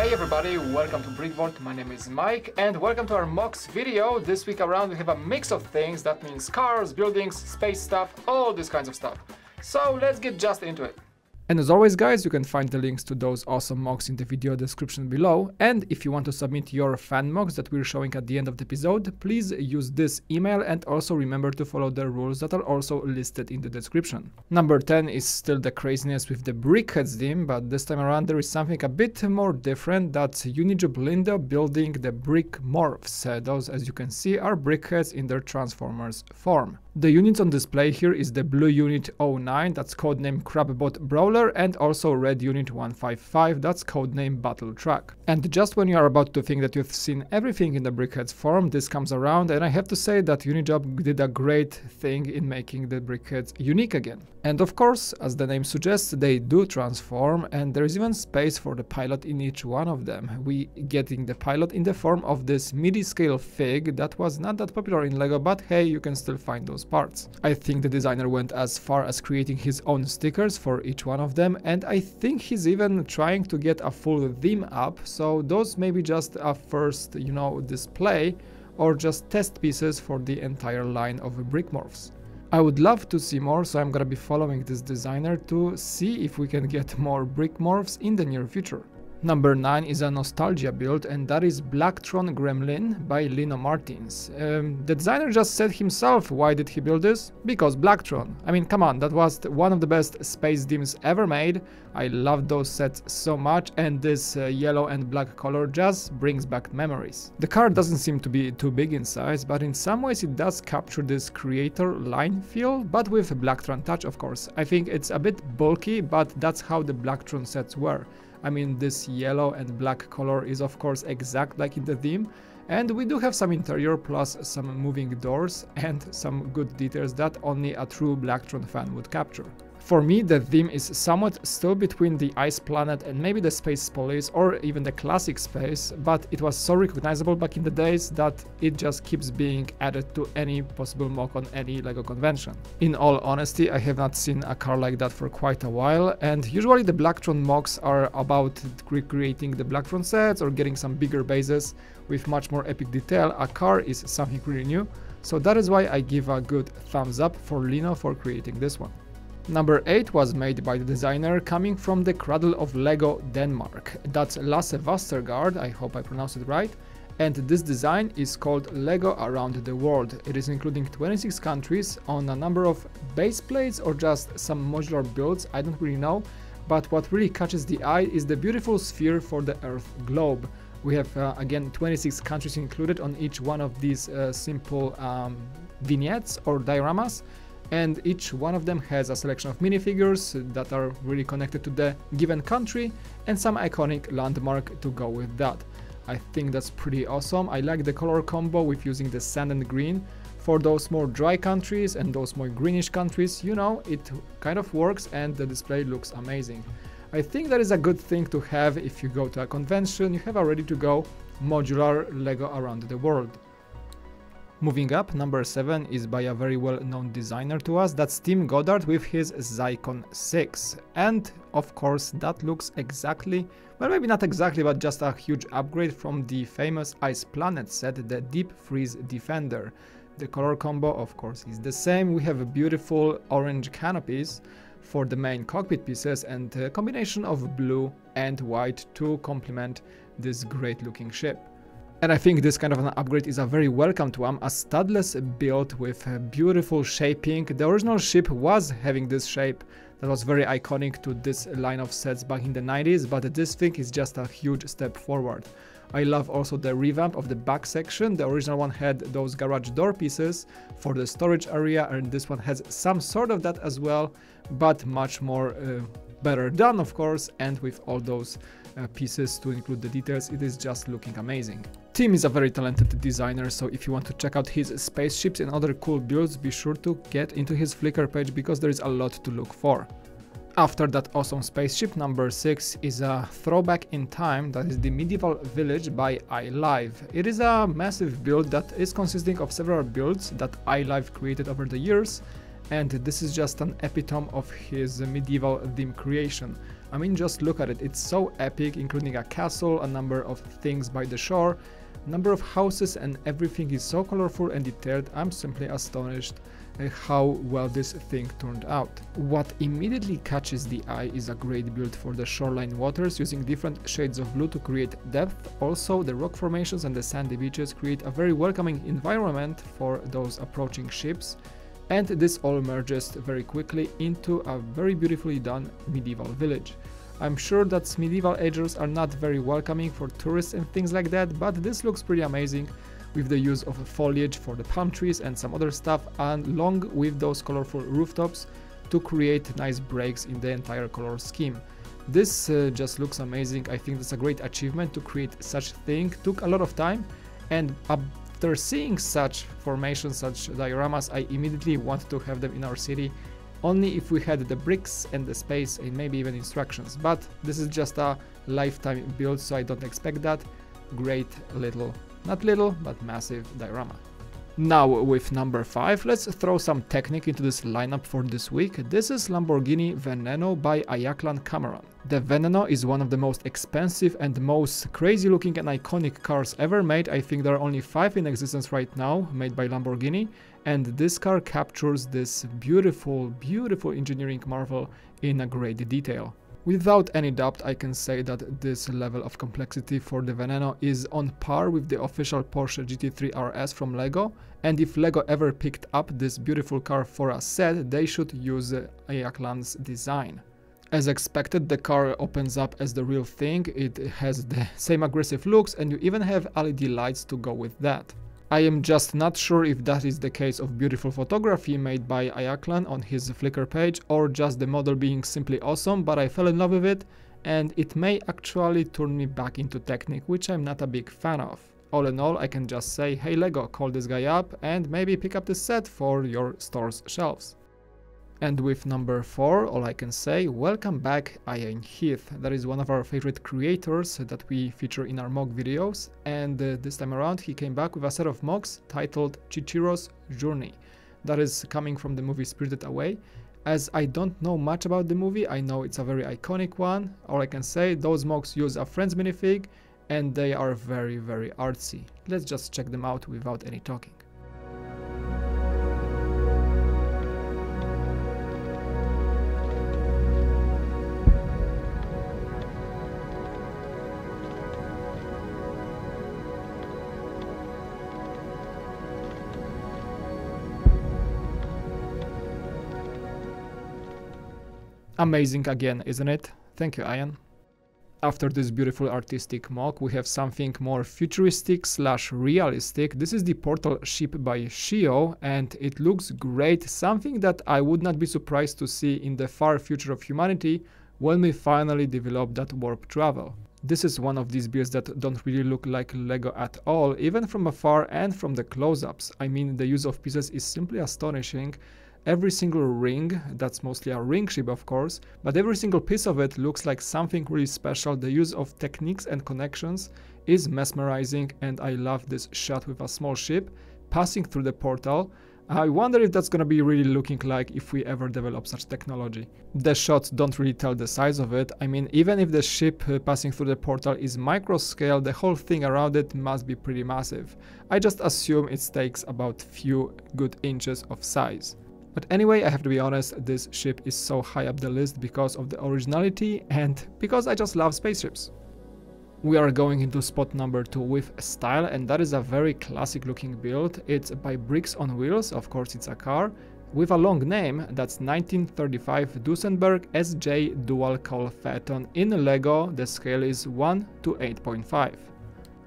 Hey everybody, welcome to Brickvault, my name is Mike and welcome to our MOCs video. This week around we have a mix of things, that means cars, buildings, space stuff, all these kinds of stuff. So let's get just into it. And as always guys, you can find the links to those awesome MOCs in the video description below. And if you want to submit your fan MOCs that we're showing at the end of the episode, please use this email and also remember to follow the rules that are also listed in the description. Number 10 is still the craziness with the Brickheads theme, but this time around there is something a bit more different. That's Unijob Lindo building the Brick Morphs. Uh, those, as you can see, are Brickheads in their Transformers form. The units on display here is the Blue Unit 09, that's codename Crabbot Brawler, and also Red Unit 155, that's codename Battle Truck. And just when you are about to think that you've seen everything in the Brickheads form, this comes around, and I have to say that Unijob did a great thing in making the Brickheads unique again. And of course, as the name suggests, they do transform, and there is even space for the pilot in each one of them. We getting the pilot in the form of this MIDI scale fig that was not that popular in LEGO, but hey, you can still find those parts. I think the designer went as far as creating his own stickers for each one of them, and I think he's even trying to get a full theme up, so those may be just a first, you know, display, or just test pieces for the entire line of Brickmorphs. I would love to see more, so I'm gonna be following this designer to see if we can get more Brickmorphs in the near future. Number 9 is a nostalgia build and that is Blacktron Gremlin by Lino Martins. Um, the designer just said himself why did he build this? Because Blacktron. I mean come on, that was one of the best space themes ever made. I love those sets so much and this uh, yellow and black color just brings back memories. The car doesn't seem to be too big in size but in some ways it does capture this creator line feel but with Blacktron touch of course. I think it's a bit bulky but that's how the Blacktron sets were. I mean this yellow and black color is of course exact like in the theme and we do have some interior plus some moving doors and some good details that only a true Blacktron fan would capture. For me, the theme is somewhat still between the Ice Planet and maybe the Space Police or even the classic space, but it was so recognizable back in the days that it just keeps being added to any possible MOC on any LEGO convention. In all honesty, I have not seen a car like that for quite a while, and usually the Blacktron MOCs are about recreating the Blacktron sets or getting some bigger bases with much more epic detail. A car is something really new, so that is why I give a good thumbs up for Lino for creating this one. Number 8 was made by the designer coming from the cradle of LEGO Denmark. That's Lasse Vastergaard, I hope I pronounced it right. And this design is called LEGO Around the World. It is including 26 countries on a number of base plates or just some modular builds, I don't really know. But what really catches the eye is the beautiful sphere for the Earth globe. We have uh, again 26 countries included on each one of these uh, simple um, vignettes or dioramas and each one of them has a selection of minifigures that are really connected to the given country and some iconic landmark to go with that. I think that's pretty awesome. I like the color combo with using the sand and green. For those more dry countries and those more greenish countries, you know, it kind of works and the display looks amazing. I think that is a good thing to have if you go to a convention, you have a ready to go modular LEGO around the world. Moving up, number 7 is by a very well known designer to us, that's Tim Goddard with his Zycon 6. And of course that looks exactly, well maybe not exactly, but just a huge upgrade from the famous Ice Planet set, the Deep Freeze Defender. The color combo of course is the same, we have beautiful orange canopies for the main cockpit pieces and a combination of blue and white to complement this great looking ship. And I think this kind of an upgrade is a very welcome one, a studless build with beautiful shaping. The original ship was having this shape that was very iconic to this line of sets back in the 90s, but this thing is just a huge step forward. I love also the revamp of the back section. The original one had those garage door pieces for the storage area and this one has some sort of that as well, but much more uh, better done of course and with all those uh, pieces to include the details, it is just looking amazing. Tim is a very talented designer, so if you want to check out his spaceships and other cool builds, be sure to get into his Flickr page because there is a lot to look for. After that awesome spaceship, number 6 is a throwback in time that is the medieval village by iLive. It is a massive build that is consisting of several builds that iLive created over the years and this is just an epitome of his medieval theme creation. I mean just look at it, it's so epic including a castle, a number of things by the shore, number of houses and everything is so colorful and detailed, I'm simply astonished eh, how well this thing turned out. What immediately catches the eye is a great build for the shoreline waters using different shades of blue to create depth. Also, the rock formations and the sandy beaches create a very welcoming environment for those approaching ships. And this all merges very quickly into a very beautifully done medieval village. I'm sure that medieval agers are not very welcoming for tourists and things like that, but this looks pretty amazing with the use of foliage for the palm trees and some other stuff and along with those colorful rooftops to create nice breaks in the entire color scheme. This uh, just looks amazing. I think that's a great achievement to create such thing. Took a lot of time and after seeing such formations, such dioramas, I immediately want to have them in our city only if we had the bricks and the space and maybe even instructions. But this is just a lifetime build so I don't expect that. Great little not little, but massive diorama. Now with number 5, let's throw some Technic into this lineup for this week. This is Lamborghini Veneno by Ayaklan Cameron. The Veneno is one of the most expensive and most crazy looking and iconic cars ever made. I think there are only 5 in existence right now made by Lamborghini and this car captures this beautiful, beautiful engineering marvel in a great detail. Without any doubt, I can say that this level of complexity for the Veneno is on par with the official Porsche GT3 RS from LEGO, and if LEGO ever picked up this beautiful car for a set, they should use Ayaklan's design. As expected, the car opens up as the real thing, it has the same aggressive looks and you even have LED lights to go with that. I am just not sure if that is the case of beautiful photography made by Ayaklan on his Flickr page or just the model being simply awesome, but I fell in love with it and it may actually turn me back into Technic, which I'm not a big fan of. All in all, I can just say, hey LEGO, call this guy up and maybe pick up the set for your store's shelves. And with number 4, all I can say, welcome back Iain Heath. That is one of our favorite creators that we feature in our MOC videos. And uh, this time around he came back with a set of MOCs titled Chihiro's Journey. That is coming from the movie Spirited Away. As I don't know much about the movie, I know it's a very iconic one. All I can say, those MOCs use a Friends minifig and they are very very artsy. Let's just check them out without any talking. Amazing again, isn't it? Thank you, Iain. After this beautiful artistic MOC, we have something more futuristic slash realistic. This is the Portal ship by Sheo, and it looks great, something that I would not be surprised to see in the far future of humanity when we finally develop that warp travel. This is one of these builds that don't really look like LEGO at all, even from afar and from the close-ups. I mean, the use of pieces is simply astonishing, Every single ring, that's mostly a ring ship of course, but every single piece of it looks like something really special. The use of techniques and connections is mesmerizing and I love this shot with a small ship passing through the portal. I wonder if that's gonna be really looking like if we ever develop such technology. The shots don't really tell the size of it, I mean even if the ship uh, passing through the portal is micro scale, the whole thing around it must be pretty massive. I just assume it takes about few good inches of size. But anyway, I have to be honest, this ship is so high up the list because of the originality and because I just love spaceships. We are going into spot number 2 with style and that is a very classic looking build. It's by Bricks on Wheels, of course it's a car, with a long name, that's 1935 Duesenberg SJ Dual Cowl Phaeton in LEGO, the scale is 1 to 8.5.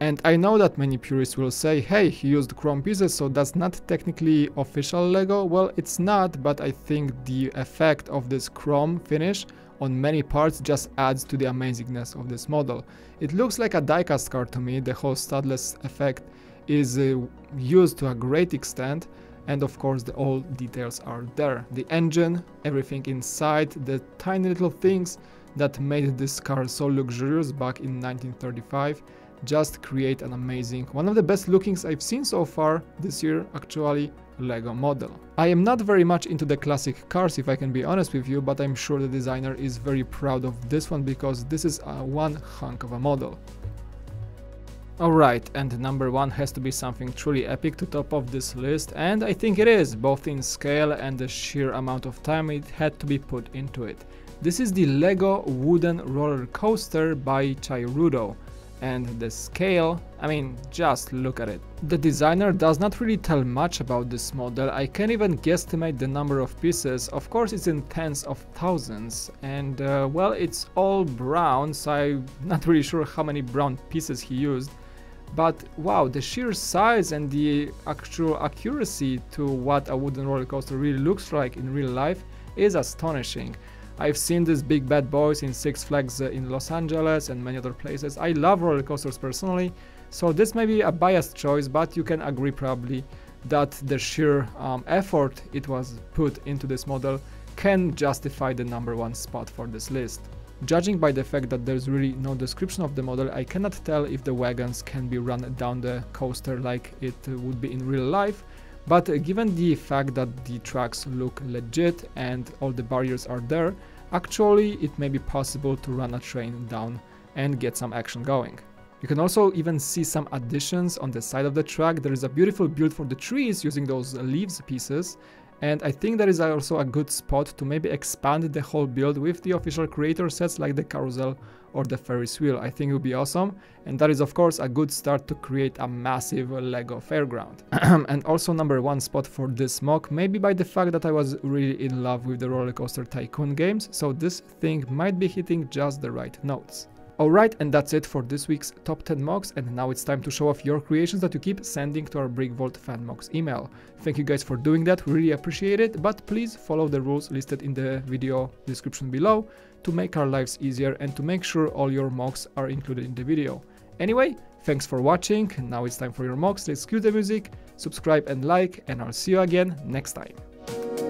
And I know that many purists will say, hey, he used chrome pieces, so that's not technically official LEGO. Well, it's not, but I think the effect of this chrome finish on many parts just adds to the amazingness of this model. It looks like a diecast car to me, the whole studless effect is uh, used to a great extent and of course the all details are there. The engine, everything inside, the tiny little things that made this car so luxurious back in 1935 just create an amazing, one of the best lookings I've seen so far this year actually. Lego model. I am not very much into the classic cars if I can be honest with you, but I'm sure the designer is very proud of this one because this is a one hunk of a model. Alright, and number one has to be something truly epic to top off this list, and I think it is, both in scale and the sheer amount of time it had to be put into it. This is the LEGO Wooden Roller Coaster by Chairudo, and the scale, I mean, just look at it. The designer does not really tell much about this model, I can't even guesstimate the number of pieces, of course it's in tens of thousands, and uh, well, it's all brown, so I'm not really sure how many brown pieces he used, but wow, the sheer size and the actual accuracy to what a wooden roller coaster really looks like in real life is astonishing. I've seen these big bad boys in Six Flags uh, in Los Angeles and many other places. I love roller coasters personally, so this may be a biased choice, but you can agree probably that the sheer um, effort it was put into this model can justify the number one spot for this list. Judging by the fact that there's really no description of the model, I cannot tell if the wagons can be run down the coaster like it would be in real life, but given the fact that the tracks look legit and all the barriers are there, actually it may be possible to run a train down and get some action going. You can also even see some additions on the side of the track. There is a beautiful build for the trees using those leaves pieces and I think that is also a good spot to maybe expand the whole build with the official creator sets like the carousel or the Ferris wheel. I think it would be awesome. And that is of course a good start to create a massive Lego fairground. and also number one spot for this MOC, maybe by the fact that I was really in love with the Roller Coaster Tycoon games, so this thing might be hitting just the right notes. Alright, and that's it for this week's top 10 MOCs, and now it's time to show off your creations that you keep sending to our BrickVault fan MOCs email. Thank you guys for doing that, we really appreciate it, but please follow the rules listed in the video description below to make our lives easier and to make sure all your MOCs are included in the video. Anyway, thanks for watching, now it's time for your MOCs, let's cue the music, subscribe and like, and I'll see you again next time.